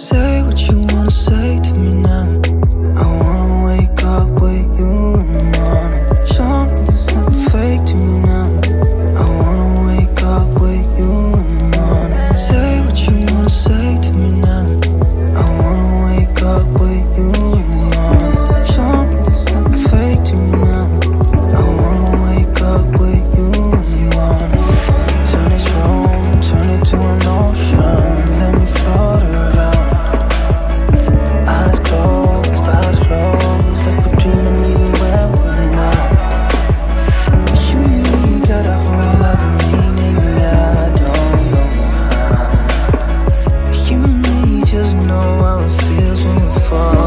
Say what you want for